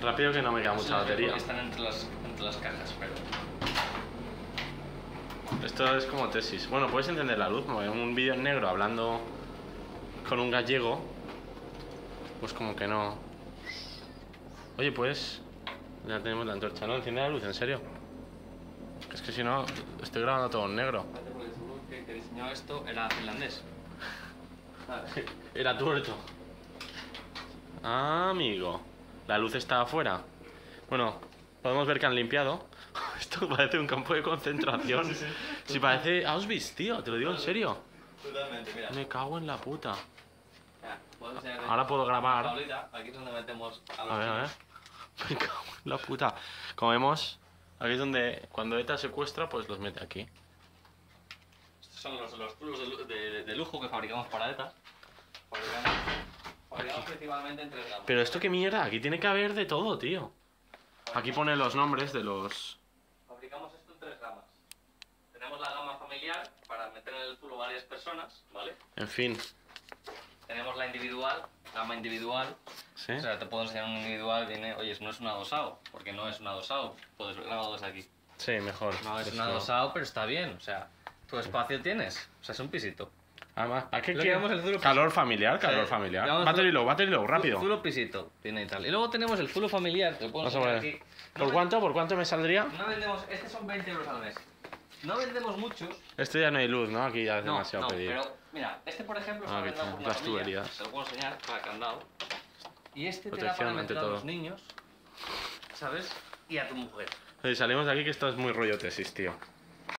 Rápido que no me queda No mucha batería. Están entre las, entre las cajas, pero. Esto es como tesis. Bueno, puedes encender la luz, en un vídeo en negro hablando con un gallego. Pues como que no. Oye, pues. Ya tenemos la antorcha, ¿no? Enciende la luz, en serio. Es que si no, estoy grabando todo en negro. Porque seguro que, diseñó esto era finlandés. Era tuerto. Ah, amigo. La luz está afuera. Bueno, podemos ver que han limpiado. Esto parece un campo de concentración. Si parece Auschwitz, tío, te lo digo en serio. Totalmente, mira. Me cago en la puta. Puedo Ahora puedo grabar. Aquí es donde metemos a los A ver, a ver. Me cago en la puta. Como vemos, aquí es donde cuando ETA secuestra, pues los mete aquí. Estos son los, los tubos de, de- de lujo que fabricamos para ETA. Fabricamos principalmente. Pero esto qué mierda, aquí tiene que haber de todo, tío. Aquí pone los nombres de los... Fabricamos esto en tres gamas. Tenemos la gama familiar para meter en el zulo varias personas, ¿vale? En fin. Tenemos la individual, gama individual. ¿Sí? O sea, te puedo enseñar un individual, viene, oye, no es un adosado, porque no es un adosado. Puedes ver grabado desde aquí. Sí, mejor. No es Pues un adosado, pero está bien, o sea, tu espacio tienes. O sea, es un pisito. Además, ¿a qué Lo qué? llamamos el zulo Calor familiar, calor Sí, familiar. Battery low, battery low, rápido. Zulo pisito, tiene y tal. Y luego tenemos el zulo familiar, que lo puedo ver. aquí. ¿Por No cuánto? ¿Por cuánto me saldría? No vendemos, este son 20 euros al mes. No vendemos muchos. Este ya no hay luz, ¿no? Aquí ya es No, demasiado no, pedir. pero mira, este por ejemplo Ah, está que vendado por la las familia. Se lo puedo enseñar para candado. Y este te da para meter a los niños, ¿sabes? Y a tu mujer. Oye, salimos de aquí que esto es muy rollo tesis, tío.